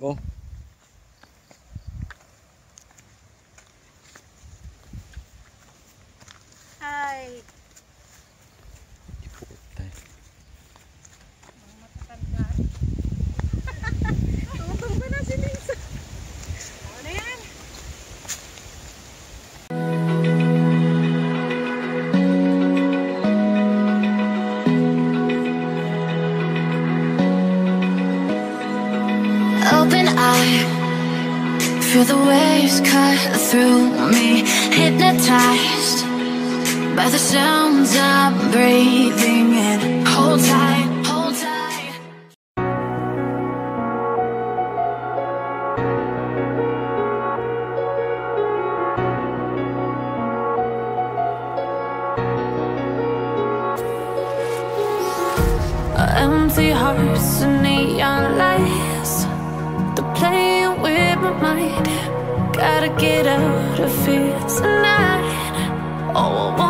Go. Feel the waves cut through me Hypnotized by the sounds I'm breathing in. Hold tight empty hearts and neon lights playing with my mind. Gotta get out of here tonight. Oh, I want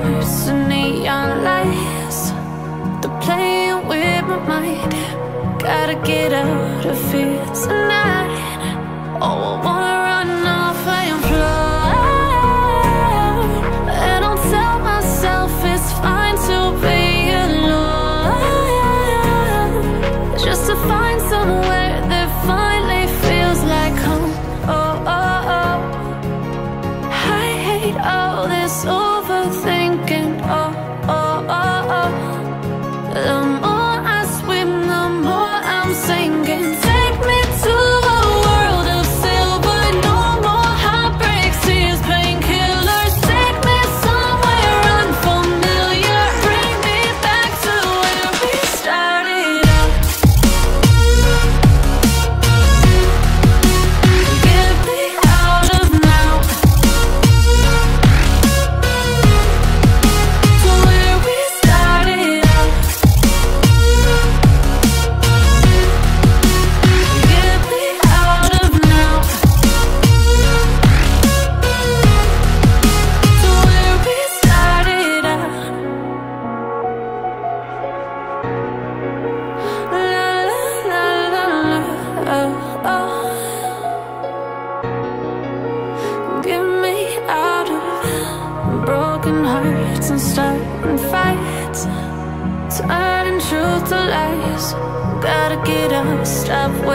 stars and neon lights. They're playing with my mind. Gotta get out of here tonight. Oh,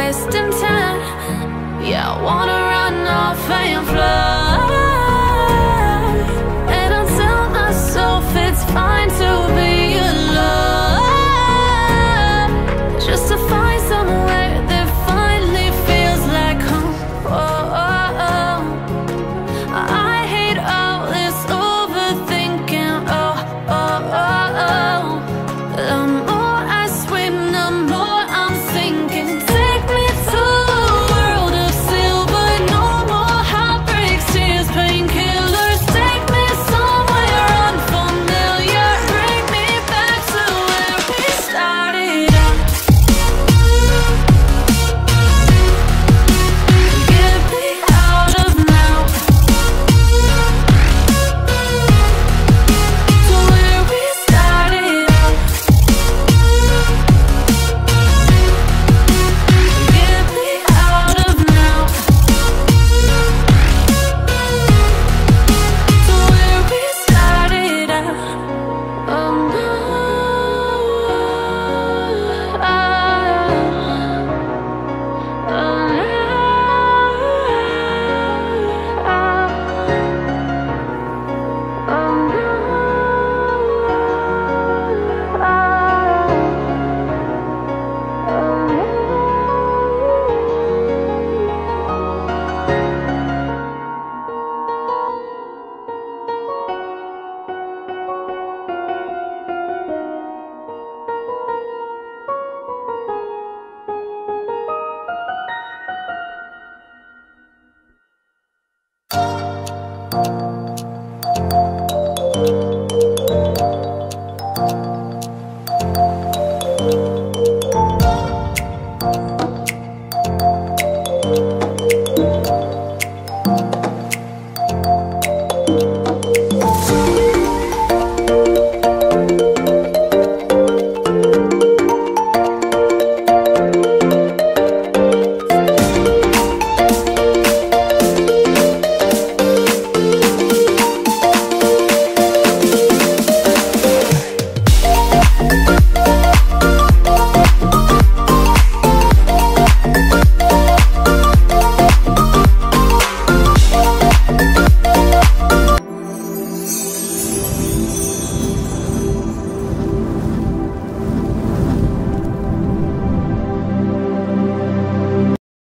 wasting time. Yeah, I wanna run off and fly.